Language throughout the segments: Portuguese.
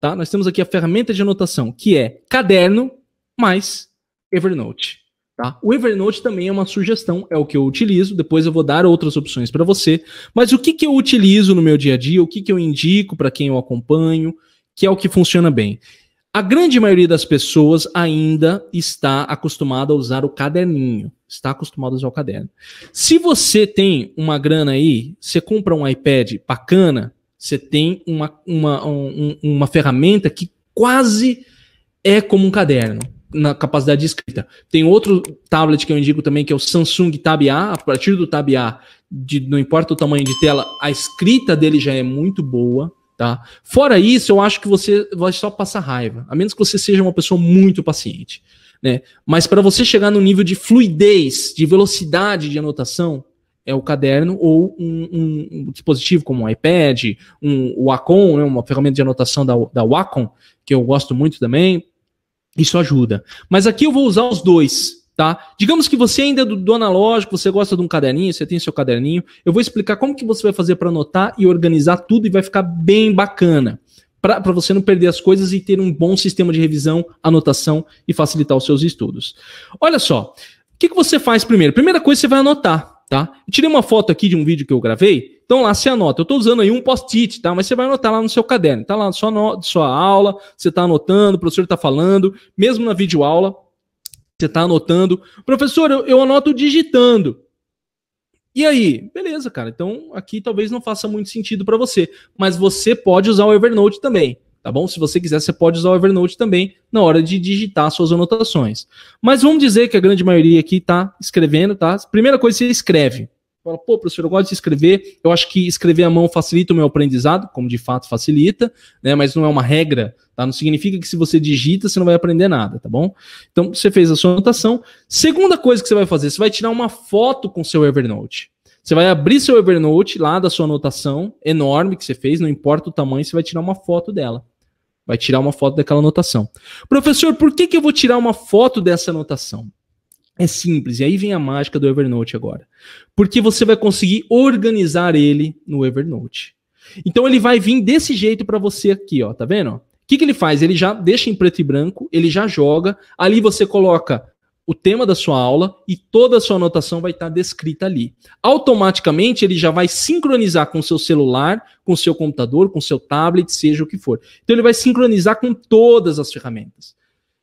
tá? Nós temos aqui a ferramenta de anotação, que é caderno mais Evernote. Tá? O Evernote também é uma sugestão, é o que eu utilizo. Depois eu vou dar outras opções para você. Mas o que, que eu utilizo no meu dia a dia, o que, que eu indico para quem eu acompanho, que é o que funciona bem. A grande maioria das pessoas ainda está acostumada a usar o caderninho. Está acostumado a usar o caderno. Se você tem uma grana aí, você compra um iPad bacana, você tem uma, uma, um, uma ferramenta que quase é como um caderno na capacidade de escrita. Tem outro tablet que eu indico também, que é o Samsung Tab A. A partir do Tab A, de, não importa o tamanho de tela, a escrita dele já é muito boa. Tá? Fora isso, eu acho que você vai só passar raiva, a menos que você seja uma pessoa muito paciente. Né? Mas para você chegar no nível de fluidez, de velocidade de anotação, é o caderno ou um, um, um dispositivo como um iPad, um Wacom, né, uma ferramenta de anotação da, da Wacom, que eu gosto muito também, isso ajuda. Mas aqui eu vou usar os dois, tá? Digamos que você ainda é do, do analógico, você gosta de um caderninho, você tem seu caderninho. Eu vou explicar como que você vai fazer para anotar e organizar tudo e vai ficar bem bacana. Para você não perder as coisas e ter um bom sistema de revisão, anotação e facilitar os seus estudos. Olha só, o que, que você faz primeiro? Primeira coisa, você vai anotar tá? Eu tirei uma foto aqui de um vídeo que eu gravei, então lá você anota. Eu estou usando aí um post-it, tá? Mas você vai anotar lá no seu caderno, tá lá na sua, no... sua aula, você está anotando, o professor está falando, mesmo na videoaula, você está anotando. Professor, eu, eu anoto digitando. E aí? Beleza, cara. Então aqui talvez não faça muito sentido para você, mas você pode usar o Evernote também tá bom? Se você quiser, você pode usar o Evernote também na hora de digitar suas anotações. Mas vamos dizer que a grande maioria aqui tá escrevendo, tá? Primeira coisa, você escreve. Fala, pô, professor, eu gosto de escrever. Eu acho que escrever à mão facilita o meu aprendizado, como de fato facilita, né? Mas não é uma regra, tá? Não significa que se você digita, você não vai aprender nada, tá bom? Então, você fez a sua anotação. Segunda coisa que você vai fazer, você vai tirar uma foto com seu Evernote. Você vai abrir seu Evernote lá da sua anotação enorme que você fez, não importa o tamanho, você vai tirar uma foto dela. Vai tirar uma foto daquela anotação. Professor, por que, que eu vou tirar uma foto dessa anotação? É simples, e aí vem a mágica do Evernote agora. Porque você vai conseguir organizar ele no Evernote. Então ele vai vir desse jeito para você aqui, ó, tá vendo? O que, que ele faz? Ele já deixa em preto e branco, ele já joga, ali você coloca o tema da sua aula e toda a sua anotação vai estar descrita ali. Automaticamente ele já vai sincronizar com o seu celular, com o seu computador, com o seu tablet, seja o que for. Então ele vai sincronizar com todas as ferramentas.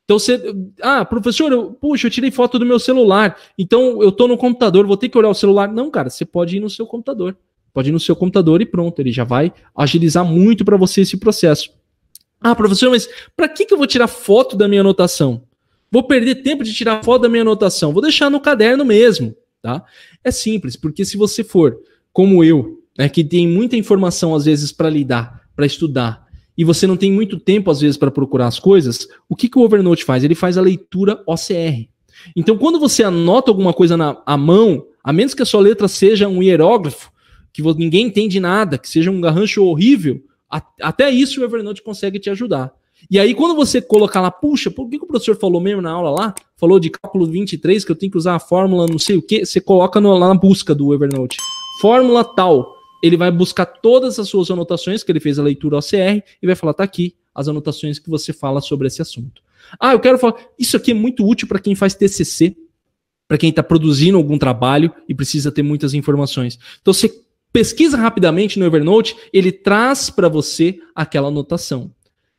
Então você, ah, professor, eu, puxa, eu tirei foto do meu celular. Então eu estou no computador, vou ter que olhar o celular. Não, cara, você pode ir no seu computador. Pode ir no seu computador e pronto, ele já vai agilizar muito para você esse processo. Ah, professor, mas para que, que eu vou tirar foto da minha anotação? Vou perder tempo de tirar foto da minha anotação. Vou deixar no caderno mesmo, tá? É simples, porque se você for como eu, né, que tem muita informação às vezes para lidar, para estudar, e você não tem muito tempo às vezes para procurar as coisas, o que, que o Overnote faz? Ele faz a leitura OCR. Então, quando você anota alguma coisa na mão, a menos que a sua letra seja um hieróglifo, que ninguém entende nada, que seja um garrancho horrível, a, até isso o Evernote consegue te ajudar. E aí, quando você colocar lá, puxa, por que, que o professor falou mesmo na aula lá? Falou de cálculo 23, que eu tenho que usar a fórmula não sei o que, você coloca no, lá na busca do Evernote. Fórmula tal. Ele vai buscar todas as suas anotações, que ele fez a leitura OCR, e vai falar, tá aqui, as anotações que você fala sobre esse assunto. Ah, eu quero falar, isso aqui é muito útil para quem faz TCC, para quem está produzindo algum trabalho e precisa ter muitas informações. Então, você pesquisa rapidamente no Evernote, ele traz para você aquela anotação.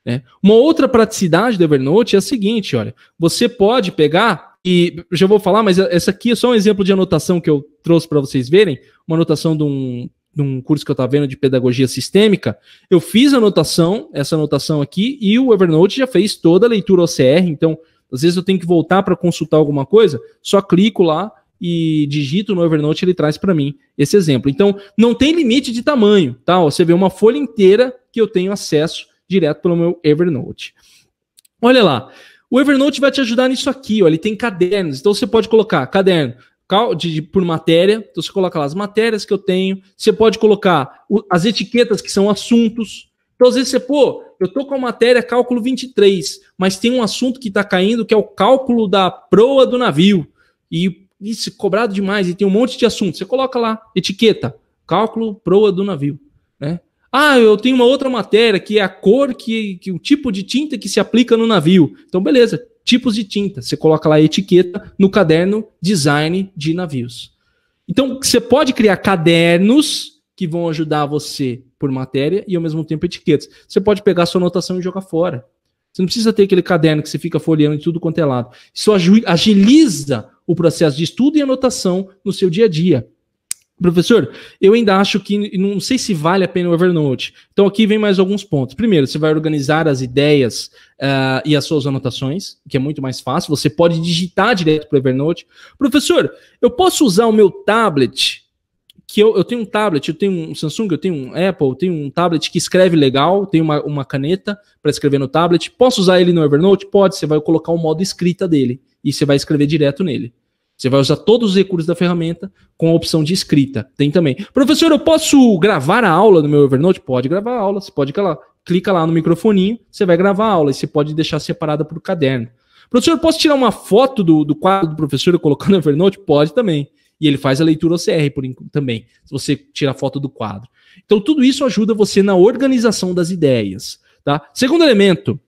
Né? Uma outra praticidade do Evernote é a seguinte: olha, você pode pegar, e já vou falar, mas essa aqui é só um exemplo de anotação que eu trouxe para vocês verem, uma anotação de um, de um curso que eu estava vendo de pedagogia sistêmica. Eu fiz a anotação, essa anotação aqui, e o Evernote já fez toda a leitura OCR, então às vezes eu tenho que voltar para consultar alguma coisa, só clico lá e digito no Evernote, ele traz para mim esse exemplo. Então, não tem limite de tamanho, tá? Você vê uma folha inteira que eu tenho acesso direto pelo meu Evernote. Olha lá, o Evernote vai te ajudar nisso aqui, ó, ele tem cadernos, então você pode colocar caderno de, por matéria, então você coloca lá as matérias que eu tenho, você pode colocar as etiquetas que são assuntos, então às vezes você, pô, eu tô com a matéria cálculo 23, mas tem um assunto que está caindo que é o cálculo da proa do navio, e isso, cobrado demais, e tem um monte de assuntos, você coloca lá, etiqueta, cálculo proa do navio, né? Ah, eu tenho uma outra matéria que é a cor, que, que o tipo de tinta que se aplica no navio. Então, beleza, tipos de tinta. Você coloca lá a etiqueta no caderno design de navios. Então, você pode criar cadernos que vão ajudar você por matéria e ao mesmo tempo etiquetas. Você pode pegar sua anotação e jogar fora. Você não precisa ter aquele caderno que você fica folheando de tudo quanto é lado. Isso agiliza o processo de estudo e anotação no seu dia a dia. Professor, eu ainda acho que não sei se vale a pena o Evernote. Então aqui vem mais alguns pontos. Primeiro, você vai organizar as ideias uh, e as suas anotações, que é muito mais fácil. Você pode digitar direto para o Evernote. Professor, eu posso usar o meu tablet? Que eu, eu tenho um tablet, eu tenho um Samsung, eu tenho um Apple, eu tenho um tablet que escreve legal, tem uma, uma caneta para escrever no tablet. Posso usar ele no Evernote? Pode. Você vai colocar o modo escrita dele e você vai escrever direto nele. Você vai usar todos os recursos da ferramenta com a opção de escrita. Tem também. Professor, eu posso gravar a aula no meu Evernote? Pode gravar a aula. Você pode lá, clica lá no microfoninho, você vai gravar a aula e você pode deixar separada para o caderno. Professor, posso tirar uma foto do, do quadro do professor e colocar no Evernote? Pode também. E ele faz a leitura OCR por, também, se você tirar foto do quadro. Então, tudo isso ajuda você na organização das ideias. Tá? Segundo elemento,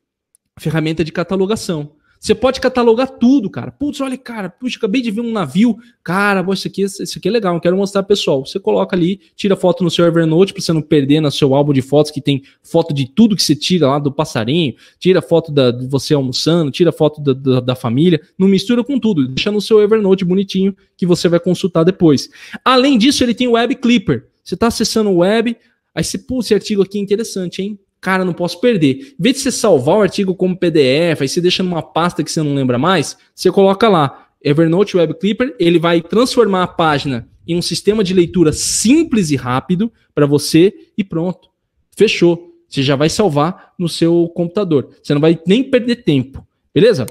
ferramenta de catalogação. Você pode catalogar tudo, cara. Putz, olha, cara, puxa, acabei de ver um navio. Cara, isso aqui, isso aqui é legal, eu quero mostrar pessoal. Você coloca ali, tira foto no seu Evernote para você não perder no seu álbum de fotos que tem foto de tudo que você tira lá do passarinho, tira foto da, de você almoçando, tira foto da, da, da família, não mistura com tudo, deixa no seu Evernote bonitinho que você vai consultar depois. Além disso, ele tem o Web Clipper. Você está acessando o web, aí você, pô, esse artigo aqui é interessante, hein? Cara, não posso perder. Em vez de você salvar o artigo como PDF, aí você deixa numa pasta que você não lembra mais, você coloca lá Evernote Web Clipper, ele vai transformar a página em um sistema de leitura simples e rápido para você e pronto. Fechou. Você já vai salvar no seu computador. Você não vai nem perder tempo. Beleza?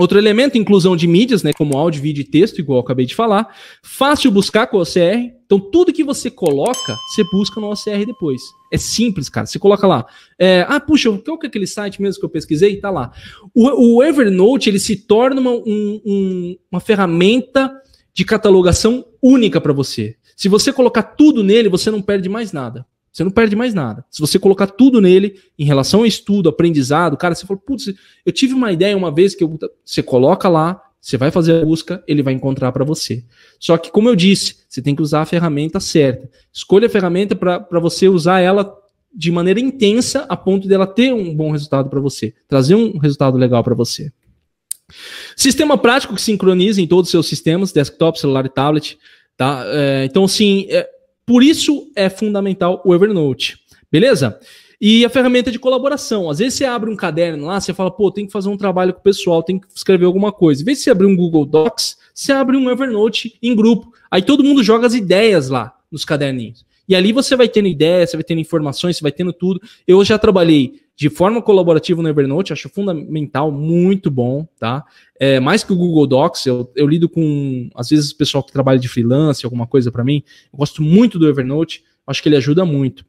Outro elemento, inclusão de mídias, né, como áudio, vídeo e texto, igual eu acabei de falar. Fácil buscar com o OCR. Então, tudo que você coloca, você busca no OCR depois. É simples, cara. Você coloca lá. É, ah, puxa, qual que é aquele site mesmo que eu pesquisei? Tá lá. O, o Evernote, ele se torna uma, um, um, uma ferramenta de catalogação única para você. Se você colocar tudo nele, você não perde mais nada. Você não perde mais nada. Se você colocar tudo nele, em relação ao estudo, aprendizado, cara, você fala, putz, eu tive uma ideia uma vez que eu, você coloca lá, você vai fazer a busca, ele vai encontrar para você. Só que, como eu disse, você tem que usar a ferramenta certa. Escolha a ferramenta para você usar ela de maneira intensa, a ponto dela ter um bom resultado para você, trazer um resultado legal para você. Sistema prático que sincroniza em todos os seus sistemas, desktop, celular e tablet. Tá? É, então, assim, é, por isso é fundamental o Evernote. Beleza? E a ferramenta de colaboração. Às vezes você abre um caderno lá, você fala, pô, tem que fazer um trabalho com o pessoal, tem que escrever alguma coisa. Em vez de você abrir um Google Docs, você abre um Evernote em grupo. Aí todo mundo joga as ideias lá nos caderninhos. E ali você vai tendo ideias, você vai tendo informações, você vai tendo tudo. Eu já trabalhei de forma colaborativa no Evernote, acho fundamental, muito bom, tá? É, mais que o Google Docs, eu, eu lido com, às vezes, o pessoal que trabalha de freelance, alguma coisa para mim. Eu gosto muito do Evernote, acho que ele ajuda muito.